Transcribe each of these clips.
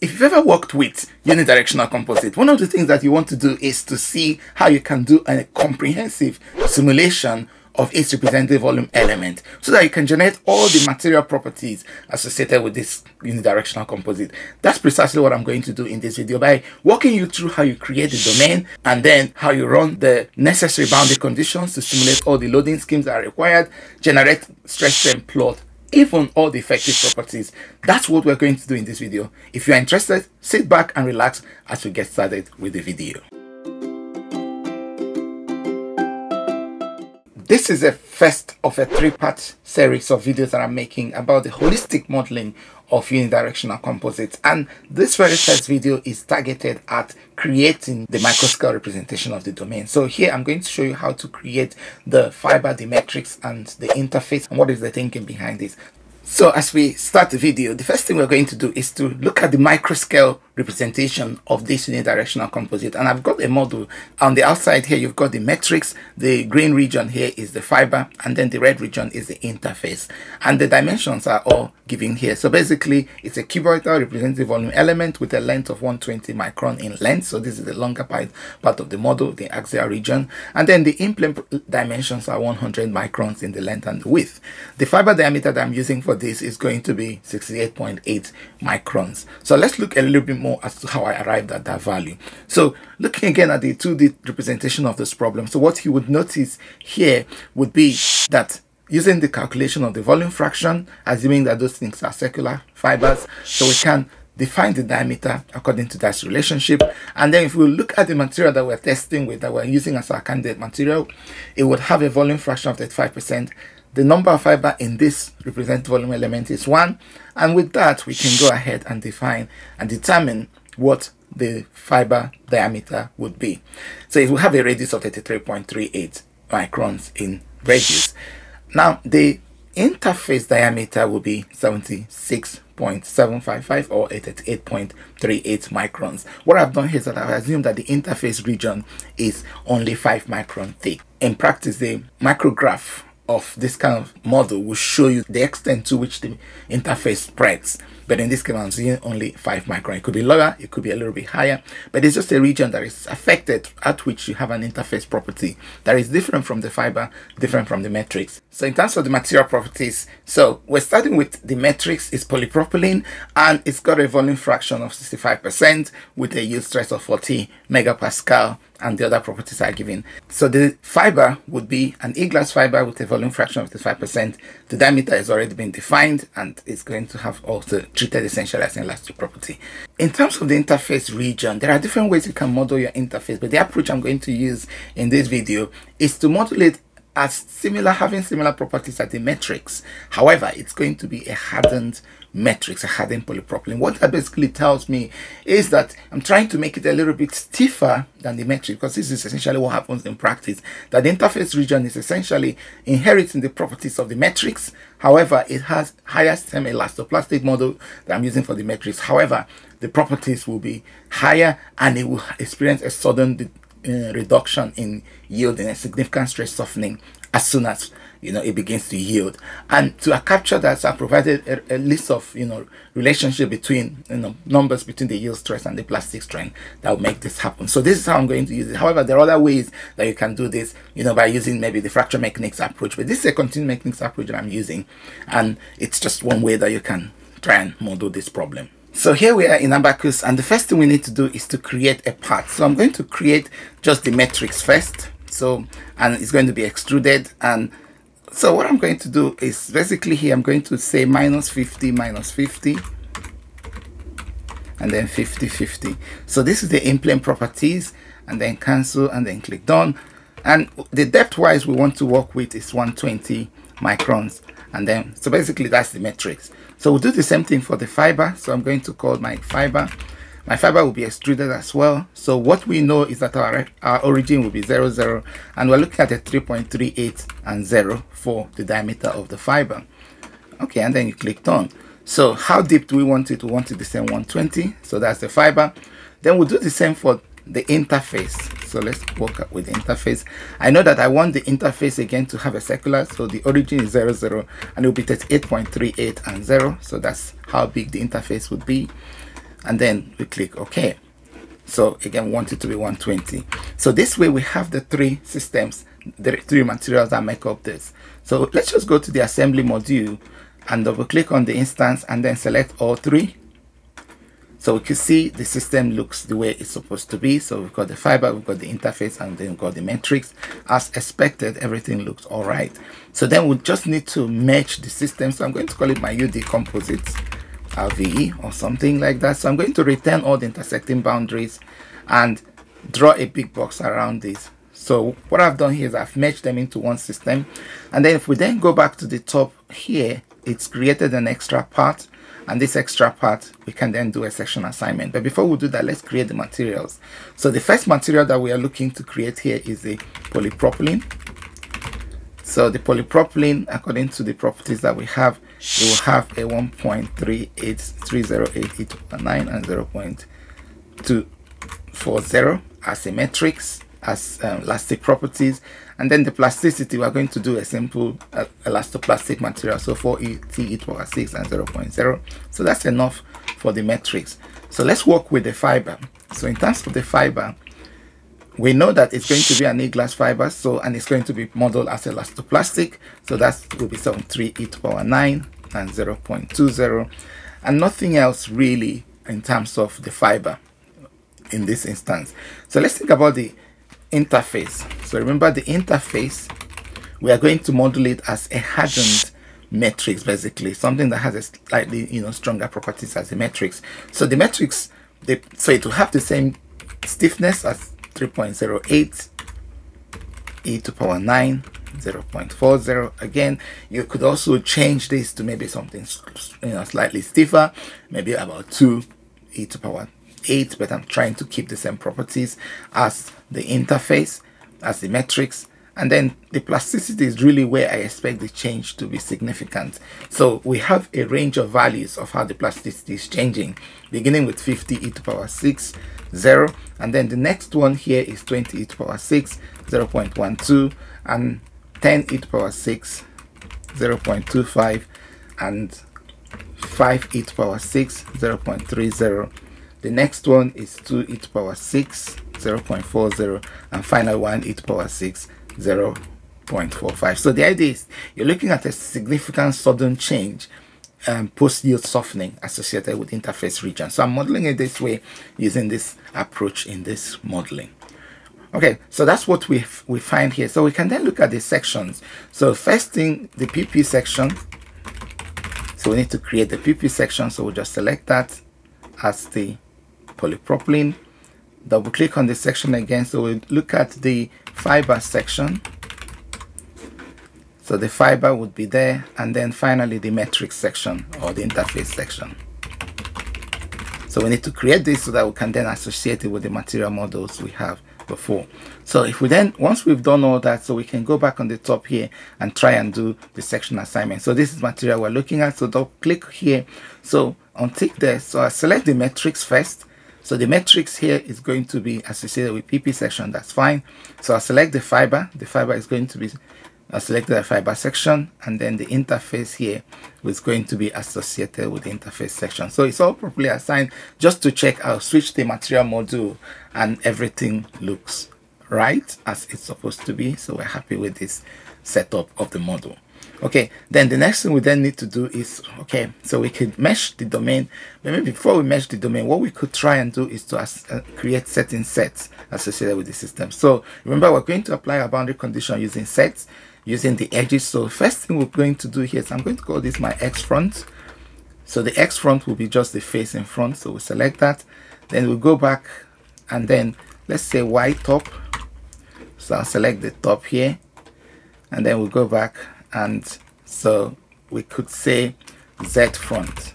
if you've ever worked with unidirectional composite, one of the things that you want to do is to see how you can do a comprehensive simulation of its representative volume element so that you can generate all the material properties associated with this unidirectional composite. That's precisely what I'm going to do in this video by walking you through how you create the domain and then how you run the necessary boundary conditions to simulate all the loading schemes that are required, generate stress strain plot, even all the effective properties. That's what we're going to do in this video. If you're interested, sit back and relax as we get started with the video. This is the first of a three-part series of videos that I'm making about the holistic modeling of unidirectional composites and this very first video is targeted at creating the microscale representation of the domain. So here I'm going to show you how to create the fiber, the matrix and the interface and what is the thinking behind this. So as we start the video, the first thing we're going to do is to look at the microscale representation of this unidirectional composite. And I've got a model. On the outside here, you've got the matrix. The green region here is the fiber, and then the red region is the interface. And the dimensions are all given here. So basically, it's a cuboidal representative volume element with a length of 120 micron in length. So this is the longer part, part of the model, the axial region. And then the in-plane dimensions are 100 microns in the length and the width. The fiber diameter that I'm using for this is going to be 68.8 microns. So let's look a little bit more as to how I arrived at that value. So looking again at the 2D representation of this problem. So what you would notice here would be that using the calculation of the volume fraction, assuming that those things are circular fibers, so we can define the diameter according to that relationship. And then if we look at the material that we're testing with, that we're using as our candidate material, it would have a volume fraction of 35%. The number of fiber in this represent volume element is 1. And with that, we can go ahead and define and determine what the fiber diameter would be. So it will have a radius of 33.38 microns in radius. Now, the interface diameter will be 76.755 or 88.38 microns. What I've done here is that I've assumed that the interface region is only 5 micron thick. In practice, the micrograph of this kind of model will show you the extent to which the interface spreads. But in this case, I'm seeing only 5 micron. It could be lower, it could be a little bit higher, but it's just a region that is affected at which you have an interface property that is different from the fiber, different from the matrix. So in terms of the material properties, so we're starting with the matrix is polypropylene and it's got a volume fraction of 65% with a yield stress of 40 megapascal and the other properties are given. So the fiber would be an e-glass fiber with a volume fraction of 5%. The diameter has already been defined and it's going to have also treated an elastic property. In terms of the interface region, there are different ways you can model your interface, but the approach I'm going to use in this video is to model it as similar, having similar properties as the matrix. However, it's going to be a hardened matrix, a hardened polypropylene. What that basically tells me is that I'm trying to make it a little bit stiffer than the metric because this is essentially what happens in practice. That the interface region is essentially inheriting the properties of the matrix. However, it has higher stem elastoplastic model that I'm using for the matrix. However, the properties will be higher and it will experience a sudden uh, reduction in yield and a significant stress softening as soon as you know it begins to yield. And to a capture that i provided a, a, list of you know relationship between you know numbers between the yield stress and the plastic strain that will make this happen. So this is how i'm going to use it. However there are other ways that you can do this you know by using maybe the fracture mechanics approach. But this is a continuum mechanics approach that i'm using. And it's just one way that you can try and model this problem so here we are in Abaqus and the first thing we need to do is to create a part. So I'm going to create just the matrix first. So, and it's going to be extruded. And so what I'm going to do is basically here, I'm going to say minus 50, minus 50, and then 50, 50. So this is the in-plane properties and then cancel and then click done. And the depth wise we want to work with is 120 microns. And then, so basically that's the matrix. So we'll do the same thing for the fiber. So I'm going to call my fiber. My fiber will be extruded as well. So what we know is that our, our origin will be 0, 0. And we're looking at a 3.38 and 0 for the diameter of the fiber. Okay, and then you click on. So how deep do we want it? We want it the same 120. So that's the fiber. Then we'll do the same for the interface so let's work with the interface i know that i want the interface again to have a circular so the origin is 0 0 and it will be 38.38 and 0 so that's how big the interface would be and then we click OK. So again, we want it to be 120. So this way we have the three systems, the three materials that make up this. So let's just go to the assembly module and double click on the instance and then select all three. So we can see the system looks the way it's supposed to be. So we've got the fiber, we've got the interface, and then we've got the matrix. As expected, everything looks all right. So then we just need to match the system. So I'm going to call it my UD composite RVE or something like that. So I'm going to return all the intersecting boundaries and draw a big box around this. So what I've done here is I've merged them into one system. And then if we then go back to the top here, it's created an extra part. And this extra part, we can then do a section assignment. But before we do that, let's create the materials. So the first material that we are looking to create here is the polypropylene. So the polypropylene, according to the properties that we have, it will have a 1.38308 and 0.240 as a matrix, as um, elastic properties. And then the plasticity, we're going to do a simple uh, elastoplastic material. So 4 T e power 6 and 0.0. So that's enough for the matrix. So let's work with the fiber. So in terms of the fiber, we know that it's going to be an e-glass fiber, so and it's going to be modeled as elastoplastic. So that will be some 3 e to power 9 and 0.20 and nothing else really in terms of the fiber in this instance. So let's think about the interface. So remember the interface, we are going to model it as a hardened matrix basically, something that has a slightly you know stronger properties as a matrix. So the matrix, the, so it will have the same stiffness as 3.08 e to power 9 0.40 again you could also change this to maybe something you know slightly stiffer maybe about 2 e to power 8 but i'm trying to keep the same properties as the interface as the matrix and then the plasticity is really where I expect the change to be significant. So we have a range of values of how the plasticity is changing, beginning with 50 e to power 6, 0, and then the next one here is 20 e to power 6, 0 0.12, and 10 e to power 6, 0 0.25, and 5 e to power 6, 0 0.30. The next one is 2 e to power 6, 0 0.40, and final one e to power 6, 0.45. So the idea is you're looking at a significant sudden change um, post-yield softening associated with interface region. So I'm modeling it this way using this approach in this modeling. Okay, so that's what we we find here. So we can then look at the sections. So first thing, the PP section. So we need to create the PP section. So we'll just select that as the polypropylene. Double click on this section again. So we'll look at the fiber section. So the fiber would be there and then finally the matrix section or the interface section. So we need to create this so that we can then associate it with the material models we have before. So if we then, once we've done all that, so we can go back on the top here and try and do the section assignment. So this is material we're looking at. So double click here. So untick there. So I select the matrix first so the matrix here is going to be associated with PP section. That's fine. So I'll select the fiber. The fiber is going to be I'll select the fiber section and then the interface here is going to be associated with the interface section. So it's all properly assigned. Just to check, I'll switch the material module and everything looks right as it's supposed to be. So we're happy with this setup of the model okay then the next thing we then need to do is okay so we could mesh the domain. But maybe before we mesh the domain what we could try and do is to uh, create certain sets associated with the system. So remember we're going to apply a boundary condition using sets using the edges. So first thing we're going to do here is i'm going to call this my x front. So the x front will be just the face in front. So we select that. Then we'll go back and then let's say y top. So i'll select the top here. And then we'll go back and so we could say Z front.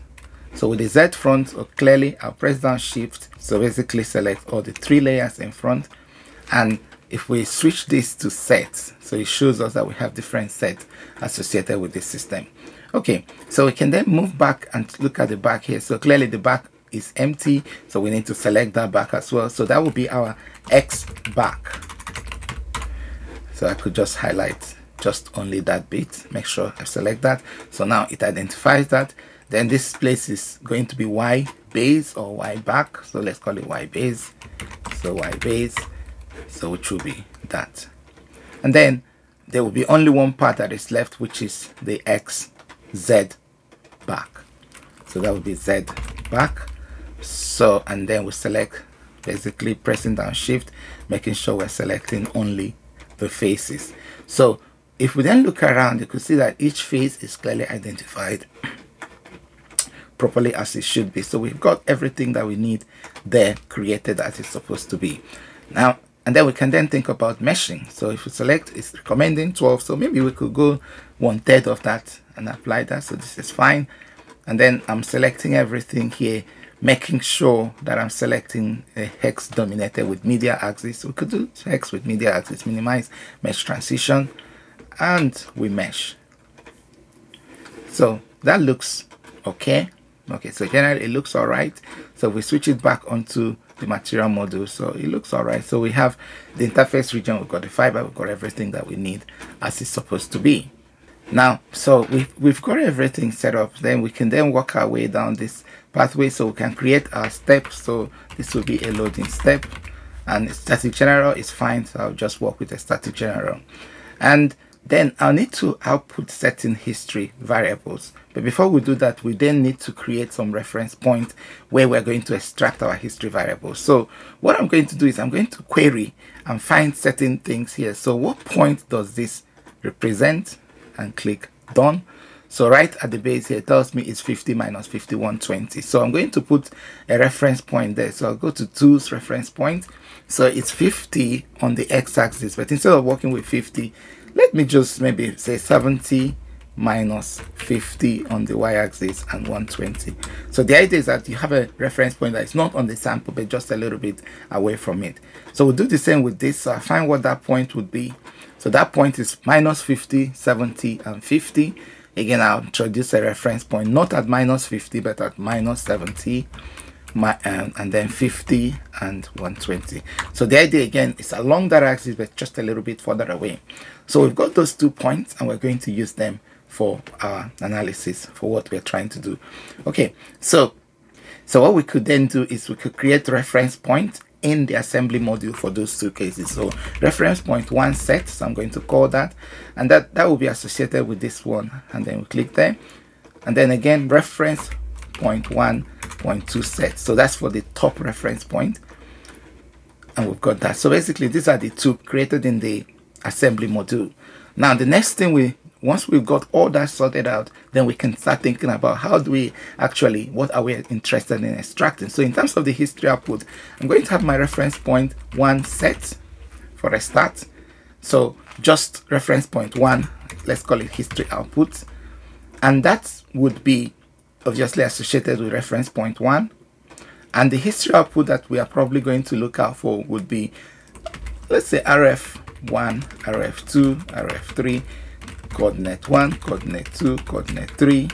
So with the Z front, so clearly I'll press down shift. So basically select all the three layers in front. And if we switch this to sets, so it shows us that we have different sets associated with this system. Okay, so we can then move back and look at the back here. So clearly the back is empty. So we need to select that back as well. So that will be our X back. So I could just highlight just only that bit. Make sure I select that. So now it identifies that. Then this place is going to be Y base or y back. So let's call it y base. So y base. So which will be that. And then there will be only one part that is left which is the x z back. So that will be z back. So and then we select basically pressing down shift making sure we're selecting only the faces. So if we then look around you can see that each face is clearly identified properly as it should be. So we've got everything that we need there created as it's supposed to be. Now and then we can then think about meshing. So if we select it's recommending 12 so maybe we could go one third of that and apply that. So this is fine. And then I'm selecting everything here making sure that I'm selecting a hex dominated with medial axis. We could do hex with medial axis minimize mesh transition and we mesh. So that looks okay. Okay so generally it looks all right. So we switch it back onto the material module. So it looks all right. So we have the interface region. We've got the fiber. We've got everything that we need as it's supposed to be. Now so we've, we've got everything set up. Then we can then work our way down this pathway. So we can create our steps so this will be a loading step. And static general is fine. So i'll just work with a static general. And then I'll need to output certain history variables. But before we do that, we then need to create some reference point where we're going to extract our history variables. So what I'm going to do is I'm going to query and find certain things here. So what point does this represent? And click done. So right at the base here, tells me it's 50 minus 5120. So I'm going to put a reference point there. So I'll go to tools reference point. So it's 50 on the x-axis, but instead of working with 50, let me just maybe say 70 minus 50 on the y-axis and 120 so the idea is that you have a reference point that is not on the sample but just a little bit away from it. So we'll do the same with this. So i find what that point would be. So that point is minus 50 70 and 50 again i'll introduce a reference point not at minus 50 but at minus 70 my, um, and then 50 and 120 so the idea again is along that axis but just a little bit further away so we've got those two points and we're going to use them for our analysis for what we're trying to do. Okay, so so what we could then do is we could create reference point in the assembly module for those two cases. So reference point one set, so I'm going to call that, and that, that will be associated with this one. And then we click there. And then again, reference point one, point two sets. So that's for the top reference point. And we've got that. So basically, these are the two created in the assembly module. Now, the next thing we, once we've got all that sorted out, then we can start thinking about how do we actually, what are we interested in extracting? So in terms of the history output, I'm going to have my reference point one set for a start. So just reference point one, let's call it history output. And that would be obviously associated with reference point one. And the history output that we are probably going to look out for would be, let's say RF 1, RF2, RF3, coordinate 1, coordinate 2, coordinate 3,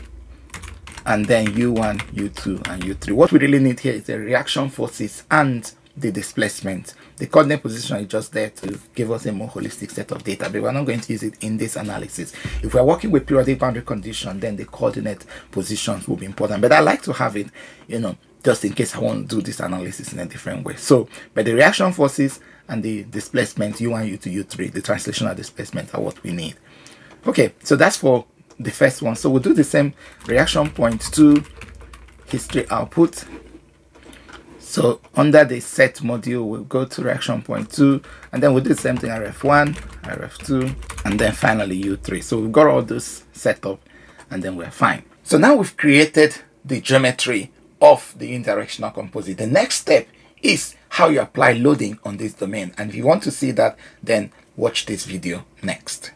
and then U1, U2, and U3. What we really need here is the reaction forces and the displacement. The coordinate position is just there to give us a more holistic set of data, but we're not going to use it in this analysis. If we're working with periodic boundary condition, then the coordinate positions will be important. But I like to have it, you know, just in case I want to do this analysis in a different way. So, but the reaction forces and the displacement U1, U2, U3, the translational displacement are what we need. Okay, so that's for the first one. So we'll do the same reaction point to history output. So under the set module, we'll go to reaction point two, and then we'll do the same thing RF1, RF2, and then finally U3. So we've got all this set up, and then we're fine. So now we've created the geometry of the unidirectional composite. The next step is how you apply loading on this domain. And if you want to see that, then watch this video next.